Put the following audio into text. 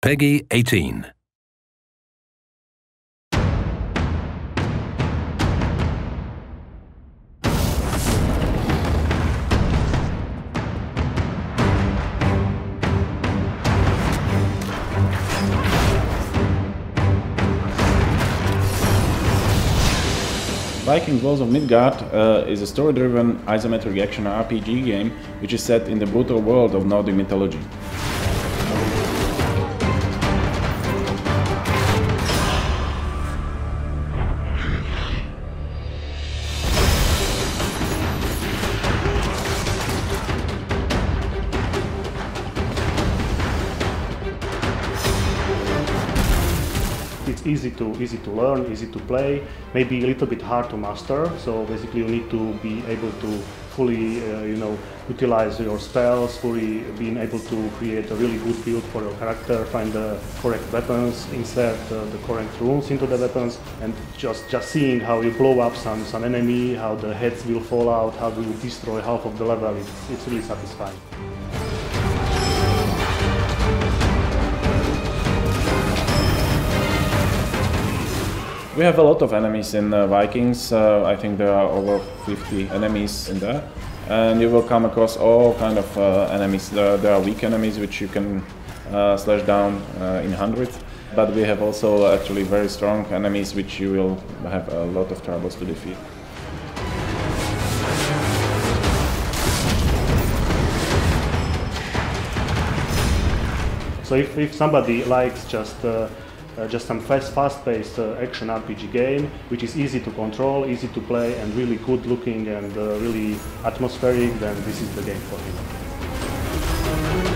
PEGI 18. Vikings Wolves of Midgard uh, is a story-driven isometric action RPG game which is set in the brutal world of Nordic mythology. It's easy to easy to learn, easy to play, maybe a little bit hard to master. So basically, you need to be able to fully, uh, you know, utilize your spells, fully being able to create a really good build for your character, find the correct weapons, insert uh, the correct runes into the weapons, and just just seeing how you blow up some some enemy, how the heads will fall out, how you destroy half of the level. It's, it's really satisfying. We have a lot of enemies in uh, Vikings. Uh, I think there are over 50 enemies in there. And you will come across all kind of uh, enemies. There, there, are weak enemies which you can uh, slash down uh, in hundreds. But we have also actually very strong enemies which you will have a lot of troubles to defeat. So if, if somebody likes just uh, just some fast, fast-paced uh, action RPG game, which is easy to control, easy to play, and really good-looking and uh, really atmospheric, then this is the game for me.